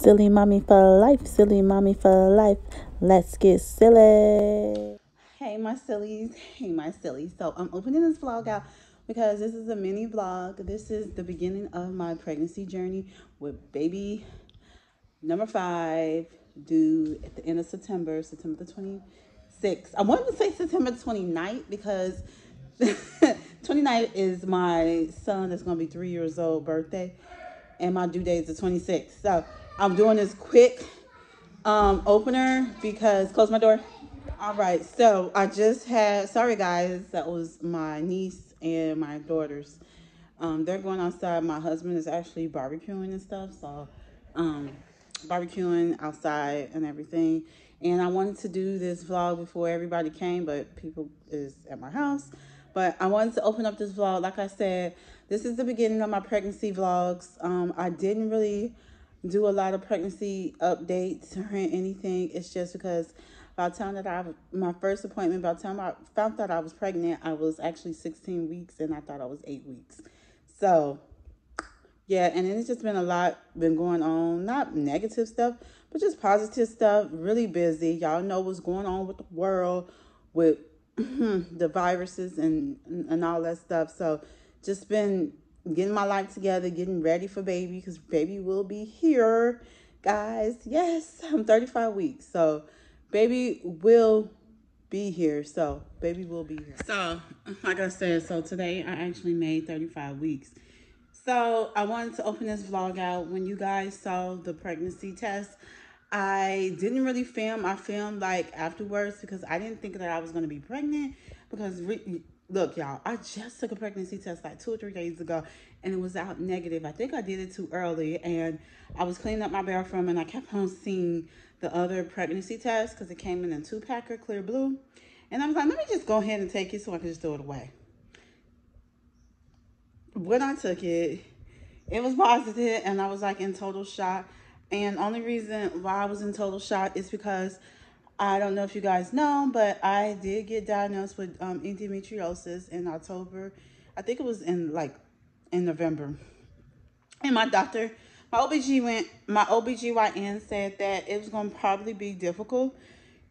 Silly mommy for life, silly mommy for life. Let's get silly. Hey, my sillies. Hey, my sillies. So I'm opening this vlog out because this is a mini vlog. This is the beginning of my pregnancy journey with baby number five due at the end of September, September the 26th. I wanted to say September 29th because 29th is my son that's going to be three years old birthday and my due date is the 26th. So I'm doing this quick um, opener because, close my door. All right, so I just had, sorry guys, that was my niece and my daughters. Um, they're going outside. My husband is actually barbecuing and stuff, so um, barbecuing outside and everything. And I wanted to do this vlog before everybody came, but people is at my house. But I wanted to open up this vlog. Like I said, this is the beginning of my pregnancy vlogs. Um, I didn't really do a lot of pregnancy updates or anything. It's just because by the time that I, my first appointment, by the time I found out I was pregnant, I was actually 16 weeks and I thought I was eight weeks. So, yeah, and it's just been a lot been going on. Not negative stuff, but just positive stuff. Really busy. Y'all know what's going on with the world, with the viruses and, and all that stuff. So, just been getting my life together, getting ready for baby because baby will be here, guys. Yes, I'm 35 weeks. So baby will be here. So baby will be here. So like I said, so today I actually made 35 weeks. So I wanted to open this vlog out when you guys saw the pregnancy test. I didn't really film. I filmed like afterwards because I didn't think that I was going to be pregnant because look, y'all, I just took a pregnancy test like two or three days ago and it was out negative. I think I did it too early and I was cleaning up my bathroom and I kept on seeing the other pregnancy test because it came in a two packer Clearblue. And I was like, let me just go ahead and take it so I can just throw it away. When I took it, it was positive and I was like in total shock. And only reason why I was in total shock is because I don't know if you guys know, but I did get diagnosed with um, endometriosis in October. I think it was in like in November. And my doctor, my OBG went, my OBGYN said that it was going to probably be difficult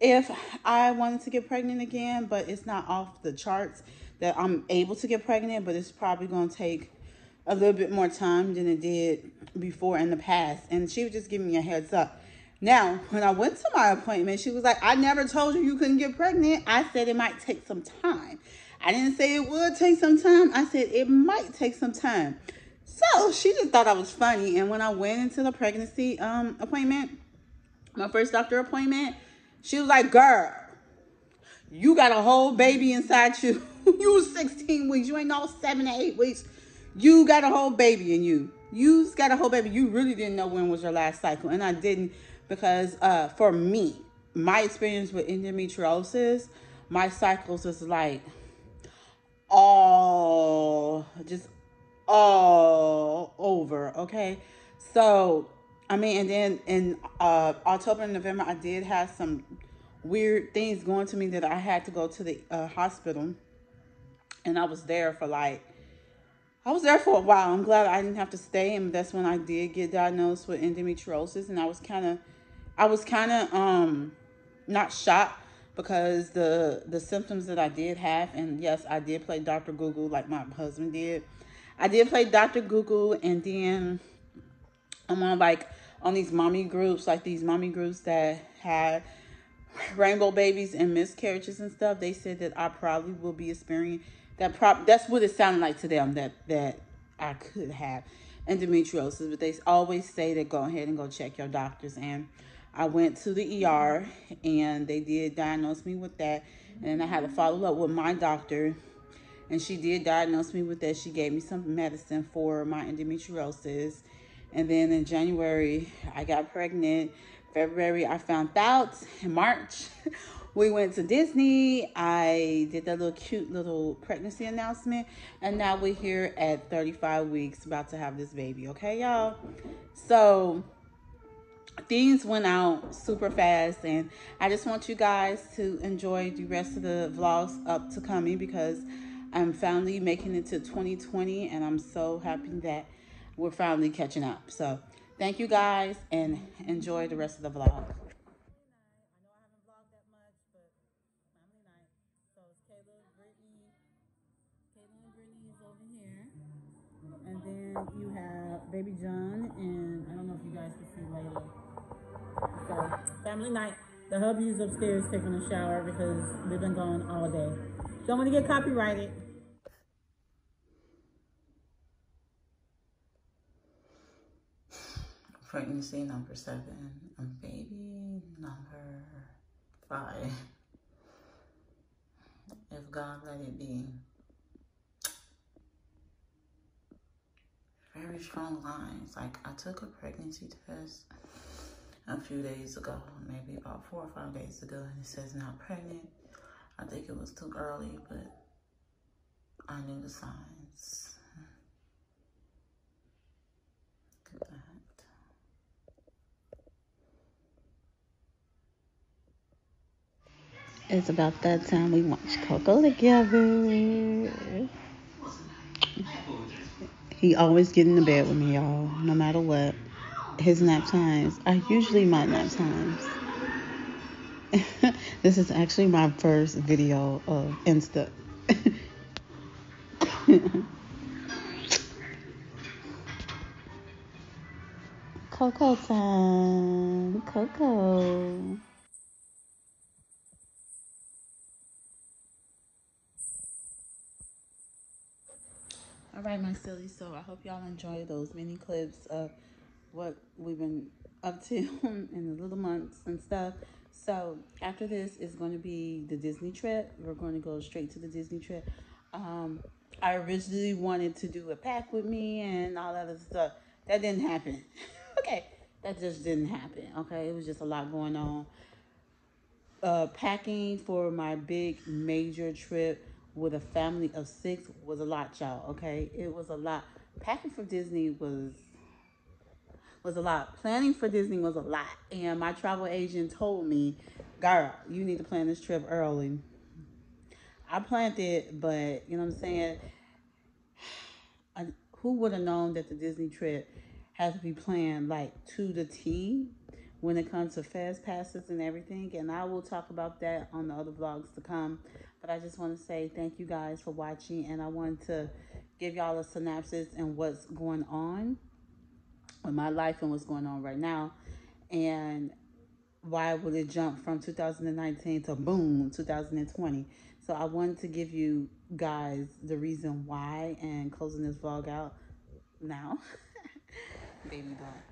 if I wanted to get pregnant again, but it's not off the charts that I'm able to get pregnant, but it's probably going to take a little bit more time than it did before in the past. And she was just giving me a heads up. Now, when I went to my appointment, she was like, I never told you you couldn't get pregnant. I said it might take some time. I didn't say it would take some time. I said it might take some time. So she just thought I was funny. And when I went into the pregnancy um, appointment, my first doctor appointment, she was like, girl, you got a whole baby inside you. you 16 weeks. You ain't no seven to eight weeks. You got a whole baby in you. You got a whole baby. You really didn't know when was your last cycle. And I didn't because uh, for me, my experience with endometriosis, my cycles is like all just all over. Okay, so I mean, and then in uh, October and November, I did have some weird things going to me that I had to go to the uh, hospital, and I was there for like I was there for a while. I'm glad I didn't have to stay, and that's when I did get diagnosed with endometriosis, and I was kind of I was kind of um not shocked because the the symptoms that I did have, and yes, I did play Dr. Google like my husband did. I did play Dr. Google, and then I'm on like on these mommy groups, like these mommy groups that had rainbow babies and miscarriages and stuff. They said that I probably will be experiencing that. Prop that's what it sounded like to them that that I could have endometriosis, but they always say that go ahead and go check your doctors and I went to the ER and they did diagnose me with that. And I had to follow up with my doctor. And she did diagnose me with that. She gave me some medicine for my endometriosis. And then in January, I got pregnant. February, I found out. In March, we went to Disney. I did that little cute little pregnancy announcement. And now we're here at 35 weeks, about to have this baby. Okay, y'all? So things went out super fast and I just want you guys to enjoy the rest of the vlogs up to coming because I'm finally making it to 2020 and I'm so happy that we're finally catching up. So Thank you guys and enjoy the rest of the vlog. And then you have baby John and I don't know if you guys can see Layla. So family night. The hubby is upstairs taking a shower because we've been gone all day. Don't want to get copyrighted. Pregnancy number seven and baby number five. If God let it be. Very strong lines. Like I took a pregnancy test a few days ago, maybe about four or five days ago, and it says not pregnant. I think it was too early, but I knew the signs. Look at that. It's about that time we watch Coco together. He always get in the bed with me, y'all, no matter what his nap times are usually my nap times. this is actually my first video of Insta. Coco time. Coco. All right, my silly. So I hope y'all enjoy those mini clips of what we've been up to in the little months and stuff. So after this is going to be the Disney trip. We're going to go straight to the Disney trip. Um, I originally wanted to do a pack with me and all that other stuff. That didn't happen. okay, that just didn't happen. Okay, it was just a lot going on. Uh, packing for my big major trip with a family of six was a lot, y'all. Okay, it was a lot. Packing for Disney was was a lot. Planning for Disney was a lot. And my travel agent told me, girl, you need to plan this trip early. I planned it, but you know what I'm saying? I, who would have known that the Disney trip has to be planned like to the T when it comes to fast passes and everything. And I will talk about that on the other vlogs to come. But I just want to say thank you guys for watching. And I want to give y'all a synopsis and what's going on with my life and what's going on right now. And why would it jump from 2019 to boom, 2020? So I wanted to give you guys the reason why and closing this vlog out now. Baby blunt.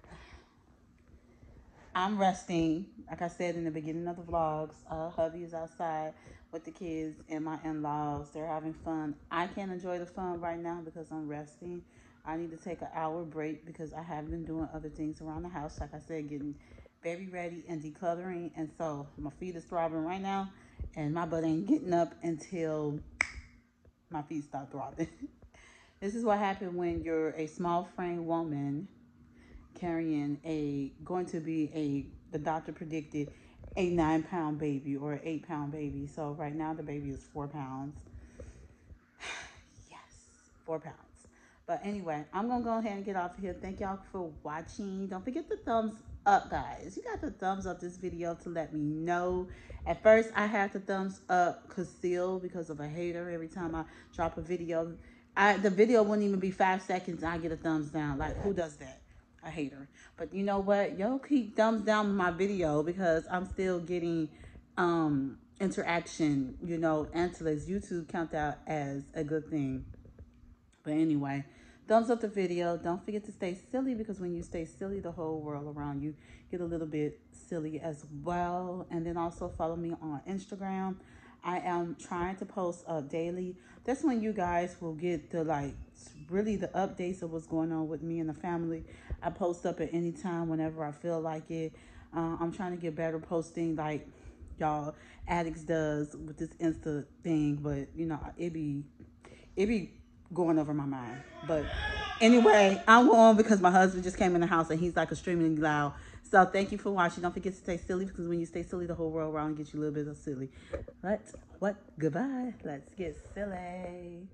I'm resting. Like I said in the beginning of the vlogs, uh, hubby is outside with the kids and my in-laws. They're having fun. I can't enjoy the fun right now because I'm resting. I need to take an hour break because I have been doing other things around the house. Like I said, getting baby ready and decluttering. And so my feet is throbbing right now. And my butt ain't getting up until my feet stop throbbing. this is what happened when you're a small frame woman carrying a, going to be a, the doctor predicted a nine pound baby or eight pound baby. So right now the baby is four pounds. yes, four pounds. But anyway, I'm to go ahead and get off of here. Thank y'all for watching. Don't forget the thumbs up, guys. You got the thumbs up this video to let me know. At first, I had the thumbs up concealed because of a hater. Every time I drop a video, I the video wouldn't even be five seconds. I get a thumbs down. Like, who does that? A hater. But you know what? Yo, keep thumbs down my video because I'm still getting um interaction, you know, until YouTube count out as a good thing. But anyway, thumbs up the video. Don't forget to stay silly because when you stay silly, the whole world around you get a little bit silly as well. And then also follow me on Instagram. I am trying to post up daily. That's when you guys will get the like really the updates of what's going on with me and the family. I post up at any time whenever I feel like it. Uh, I'm trying to get better posting like y'all addicts does with this Insta thing, but you know it be it be going over my mind. But anyway, I'm going because my husband just came in the house and he's like extremely loud. So thank you for watching. Don't forget to stay silly because when you stay silly, the whole world around gets you a little bit of silly. But what? Goodbye. Let's get silly.